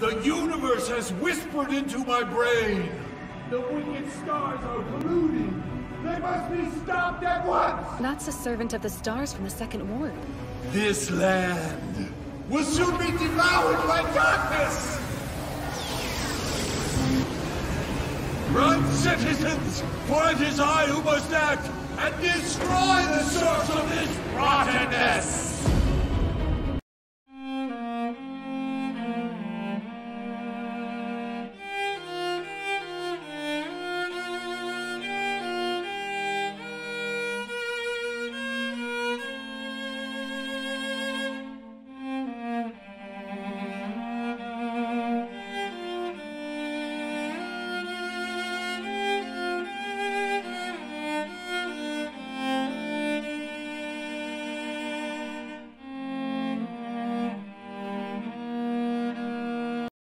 The universe has whispered into my brain. The wicked stars are polluting. They must be stopped at once! That's a servant of the stars from the second ward. This land will soon be devoured by darkness! Run, citizens, for it is I who must act and destroy the source of this rot?